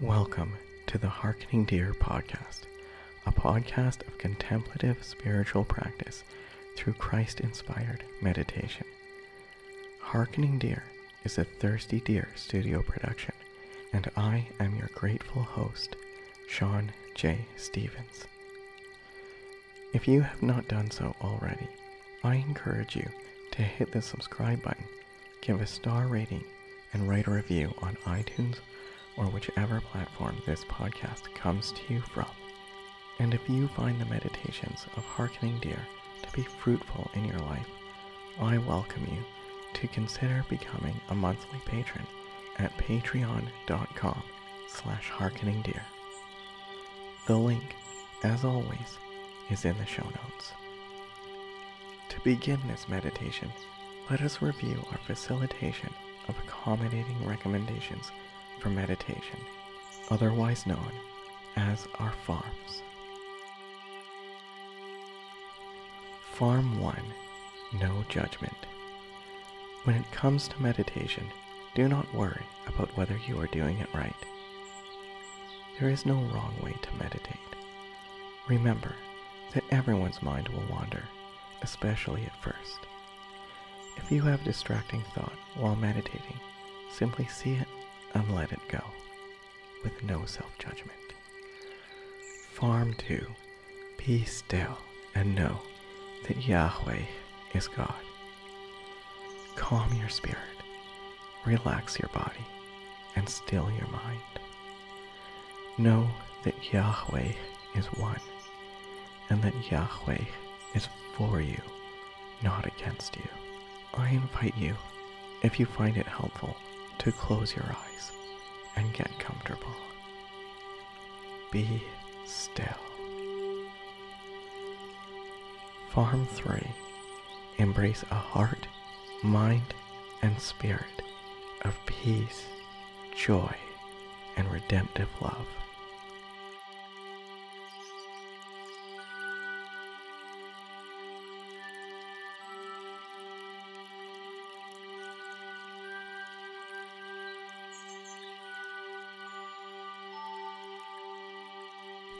Welcome to the Harkening Deer podcast, a podcast of contemplative spiritual practice through Christ inspired meditation. Harkening Deer is a Thirsty Deer studio production, and I am your grateful host, Sean J. Stevens. If you have not done so already, I encourage you to hit the subscribe button, give a star rating, and write a review on iTunes or whichever platform this podcast comes to you from. And if you find the meditations of Harkening Deer to be fruitful in your life, I welcome you to consider becoming a monthly patron at patreon.com slash harkeningdeer. The link, as always, is in the show notes. To begin this meditation, let us review our facilitation of accommodating recommendations for meditation, otherwise known as our farms. Farm 1 No Judgment. When it comes to meditation, do not worry about whether you are doing it right. There is no wrong way to meditate. Remember that everyone's mind will wander, especially at first. If you have distracting thought while meditating, simply see it and let it go, with no self-judgment. Farm 2. Be still and know that Yahweh is God. Calm your spirit, relax your body, and still your mind. Know that Yahweh is one, and that Yahweh is for you, not against you. I invite you, if you find it helpful, to close your eyes and get comfortable. Be still. Farm 3. Embrace a heart, mind, and spirit of peace, joy, and redemptive love.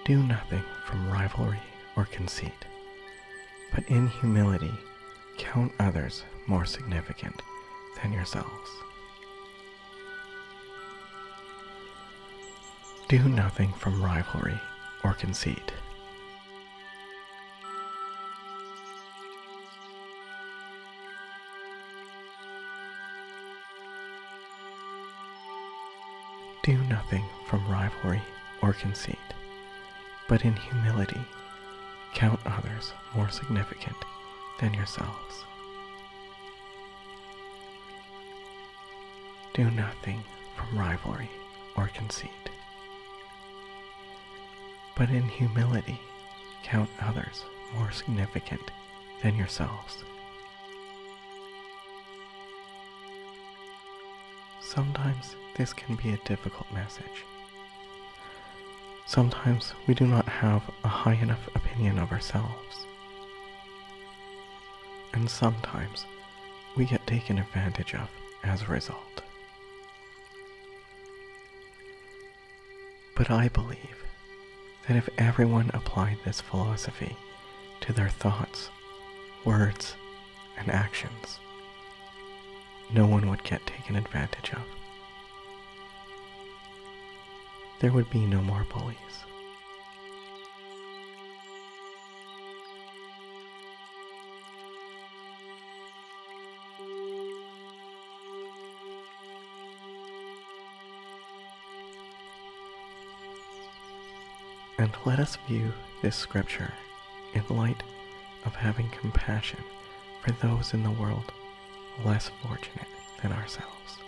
Do nothing from rivalry or conceit, but in humility count others more significant than yourselves. Do nothing from rivalry or conceit. Do nothing from rivalry or conceit, but in humility count others more significant than yourselves. Do nothing from rivalry or conceit, but in humility count others more significant than yourselves. Sometimes this can be a difficult message. Sometimes we do not have a high enough opinion of ourselves. And sometimes we get taken advantage of as a result. But I believe that if everyone applied this philosophy to their thoughts, words, and actions, no one would get taken advantage of. There would be no more bullies. And let us view this scripture in light of having compassion for those in the world less fortunate than ourselves.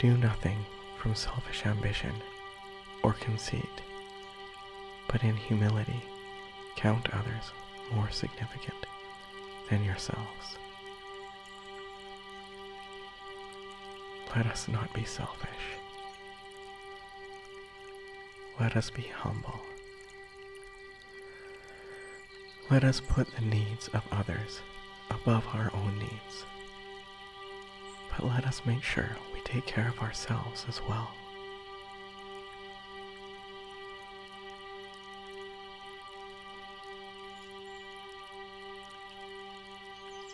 Do nothing from selfish ambition or conceit, but in humility count others more significant than yourselves. Let us not be selfish. Let us be humble. Let us put the needs of others above our own needs. But let us make sure take care of ourselves as well.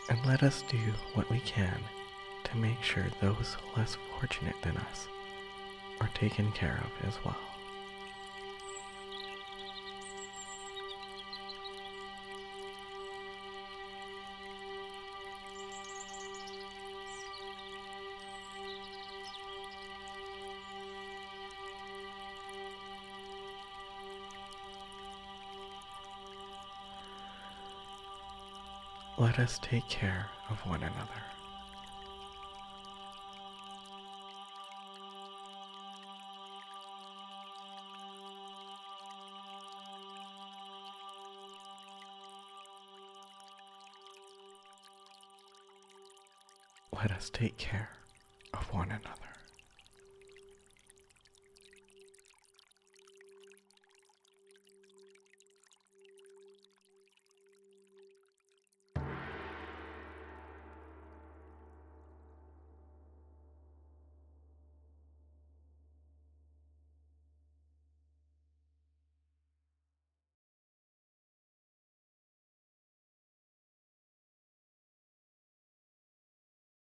And let us do what we can to make sure those less fortunate than us are taken care of as well. Let us take care of one another. Let us take care of one another.